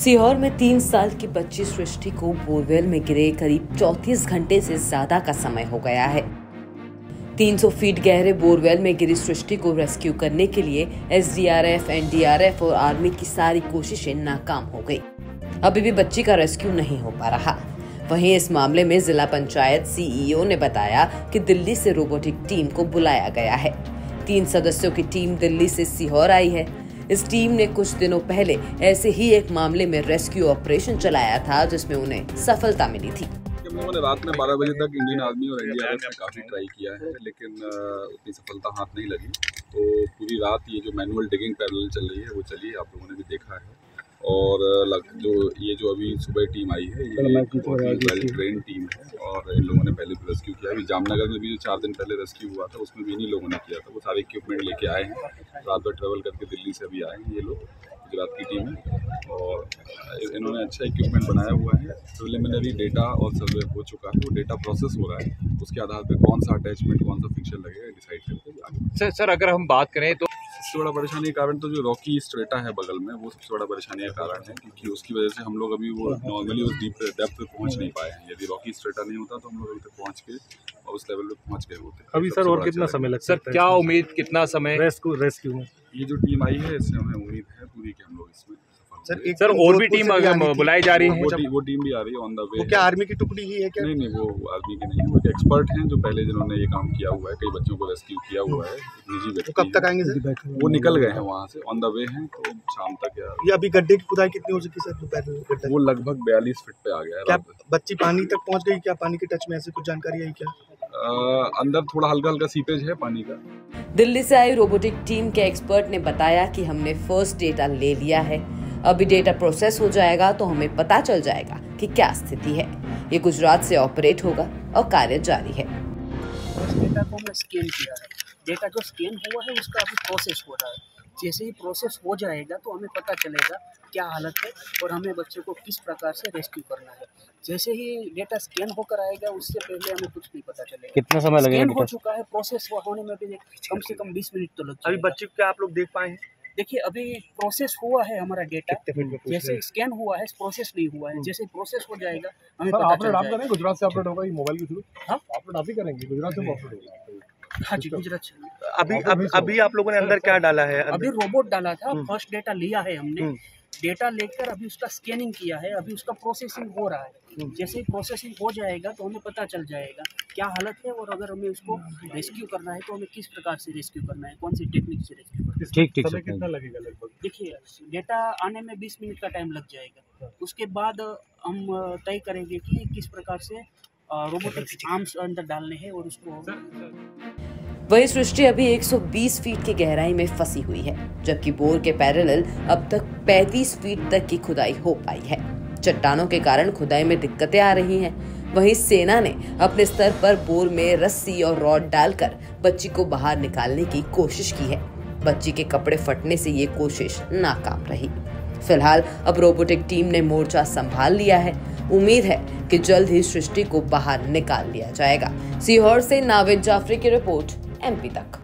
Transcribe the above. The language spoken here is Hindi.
सीहोर में तीन साल की बच्ची सृष्टि को बोरवेल में गिरे करीब 34 घंटे से ज़्यादा का समय हो गया है। 300 फीट गहरे बोरवेल में गिरी सृष्टि को रेस्क्यू करने के लिए एसडीआरएफ, एनडीआरएफ और आर्मी की सारी कोशिशें नाकाम हो गई। अभी भी बच्ची का रेस्क्यू नहीं हो पा रहा। वहीं इस मामले में जिला पंचायत सीईओ ने बताया कि दिल्ली से रोबोटिक टीम को बुलाया गया है। तीन सदस्यों की टीम दिल्ली से सीहोर आई है। इस टीम ने कुछ दिनों पहले ऐसे ही एक मामले में रेस्क्यू ऑपरेशन चलाया था, जिसमें उन्हें सफलता मिली थी। हम रात में 12 बजे तक इंडियन आर्मी और एनडीआरएफ ने काफ़ी ट्राई किया है, लेकिन उतनी सफलता हाथ नहीं लगी। तो पूरी रात ये जो मैनुअल डिगिंग पैरल चल रही है, वो चली, आप लोगों ने भी देखा है। और जो ये जो अभी सुबह टीम आई है ये वेल ट्रेन टीम है और इन लोगों ने पहले भी रेस्क्यू किया अभी जामनगर में भी जो चार दिन पहले रेस्क्यू हुआ था उसमें भी इन्हीं लोगों ने किया था। वो सारे इक्विपमेंट लेके आए हैं। रात भर ट्रेवल करके दिल्ली से अभी आए हैं ये लोग गुजरात की टीम है। और इन्होंने अच्छा इक्विपमेंट बनाया हुआ है। प्रिलिमिनरी डेटा और सर्वे हो चुका है। वो डेटा प्रोसेस हो रहा है। उसके आधार पर कौन सा अटैचमेंट कौन सा फिक्चर लगेगा डिसाइड करके सर सर अगर हम बात करें तो सबसे बड़ा परेशानी का कारण तो जो रॉकी स्ट्रेटा है बगल में वो सबसे बड़ा परेशानी का कारण है क्योंकि उसकी वजह से हम लोग अभी वो नॉर्मली उस डीप डेप्थ पे पहुँच नहीं पाए हैं। यदि रॉकी स्ट्रेटा नहीं होता तो हम लोग अभी तक पहुँच के और उस लेवल पे पहुँच गए होते। अभी सर और कितना समय लगता है सर क्या उम्मीद कितना समय? रेस्क्यू रेस्क्यू में। ये जो टीम आई है इससे हमें उम्मीद है पूरी कि हम लोग इसमें सर एक सर और भी टीम बुलाई जा रही है वो, वो टीम भी आ रही है ऑन द वे क्या आर्मी की टुकड़ी ही है क्या? नहीं नहीं वो आर्मी की नहीं है वो एक एक्सपर्ट हैं जो पहले जिन्होंने ये काम किया हुआ है कई बच्चों को रेस्क्यू किया हुआ है निजी व्यक्ति कब तक आएँगे सर? वो निकल गए हैं वहाँ से ऑन द वे हैं तो शाम तक यार ये अभी गड्ढे की खुदाई कितनी हो चुकी सर वो लगभग बयालीस फीट पे आ गया है क्या बच्ची पानी तक पहुँच गई क्या? पानी के टच में ऐसी कुछ जानकारी आई क्या? अंदर थोड़ा हल्का हल्का सीपेज है पानी का। दिल्ली से आई रोबोटिक टीम के एक्सपर्ट ने बताया कि हमने फ़र्स्ट डेटा ले लिया है। अभी डेटा प्रोसेस हो जाएगा तो हमें पता चल जाएगा कि क्या स्थिति है। ये गुजरात से ऑपरेट होगा और कार्य जारी है। डेटा को हमने स्कैन किया है। डेटा जो स्कैन हुआ है उसका अभी प्रोसेस हो रहा है। जैसे ही प्रोसेस हो जाएगा तो हमें पता चलेगा क्या हालत है और हमें बच्चे को किस प्रकार से रेस्क्यू करना है। जैसे ही डेटा स्कैन होकर आएगा उससे पहले हमें कुछ नहीं पता चलेगा। कितना समय लगेगा हो चुका है प्रोसेस होने में भी कम से कम बीस मिनट तो लग अभी बच्चे क्या आप लोग देख पाए हैं? देखिए अभी प्रोसेस हुआ है हमारा डेटा जैसे स्कैन हुआ है प्रोसेस नहीं हुआ है। हम्म। जैसे प्रोसेस हो जाएगा हमें पता चल जाएगा। गुजरात से अपलोड होगा ये मोबाइल के थ्रू हाँ? अपलोड आप ही करेंगे गुजरात से अपलोड होगा। हाँ जी गुजरात से अभी अभी अभी आप लोगों ने अंदर क्या डाला है? अभी रोबोट डाला था फ़र्स्ट हम्म। डेटा लिया है हमने। हम्म। डेटा लेकर अभी उसका स्कैनिंग किया है अभी उसका प्रोसेसिंग हो रहा है। हम्म। जैसे ही प्रोसेसिंग हो जाएगा तो हमें पता चल जाएगा क्या हालत है और अगर हमें उसको रेस्क्यू करना है तो हमें किस प्रकार से रेस्क्यू करना है? कौन सी टेक्निक से रेस्क्यू करना है? ठीक ठीक कितना लगेगा लगभग? देखिए डेटा आने में बीस मिनट का टाइम लग जाएगा। हाँ। उसके बाद हम तय करेंगे कि किस प्रकार से रोबोटिक आर्म्स अंदर डालने हैं और उसको वही सृष्टि अभी 120 फीट की गहराई में फंसी हुई है जबकि बोर के पैरेलल अब तक 35 फीट तक की खुदाई हो पाई है। चट्टानों के कारण खुदाई में दिक्कतें आ रही हैं। वहीं सेना ने अपने स्तर पर बोर में रस्सी और रॉड डालकर बच्ची को बाहर निकालने की कोशिश की है। बच्ची के कपड़े फटने से ये कोशिश नाकाम रही। फ़िलहाल अब रोबोटिक टीम ने मोर्चा संभाल लिया है। उम्मीद है कि जल्द ही सृष्टि को बाहर निकाल लिया जाएगा। सीहोर से नाविद जाफरी की रिपोर्ट, एमपी तक।